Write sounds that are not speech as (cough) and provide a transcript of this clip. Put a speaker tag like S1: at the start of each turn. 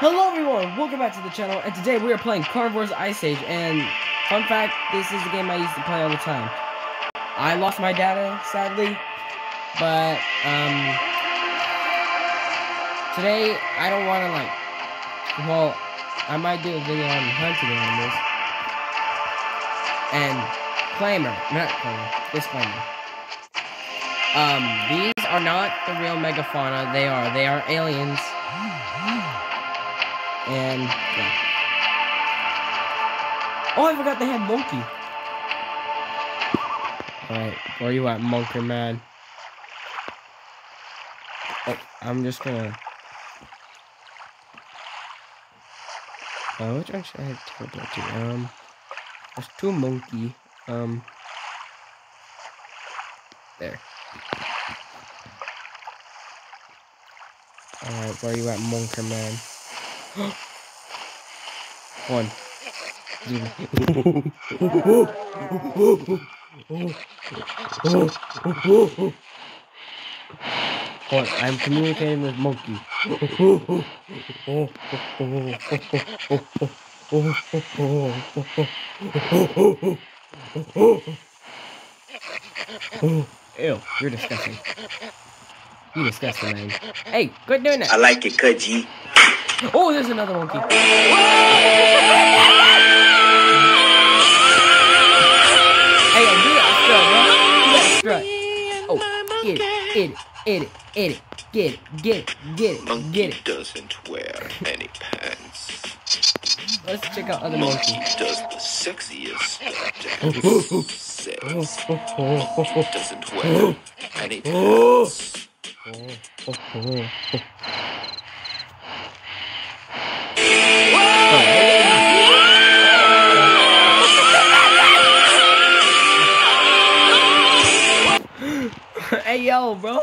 S1: Hello everyone, welcome back to the channel, and today we are playing Carnivores Ice Age, and fun fact, this is a game I used to play all the time. I lost my data, sadly, but, um, today, I don't want to, like, well, I might do a video on hunting animals, and, claimer, not claimer, disclaimer. Um, these are not the real megafauna, they are, they are aliens. And yeah. Oh, I forgot they had monkey. Alright, where you at, Monker Man? Oh, I'm just gonna. Uh, which one should I that to? Um, there's two monkey. Um, there. Alright, where you at, Monker Man? One. Hold I'm communicating with monkey. Ew, you're disgusting. You disgusting, man. Hey, quit doing that.
S2: I like it, Kudgy.
S1: Oh, there's another monkey. Hey, do that strut, bro. Do that strut. Oh, get it, get it, get it, get it, get it, get it, get it,
S2: Monkey
S1: get it.
S2: doesn't wear any pants.
S1: Let's check out other
S2: Monkey
S1: monkeys.
S2: does the sexiest (laughs) dance. Says doesn't wear any pants. (laughs)
S1: hey, yo, bro.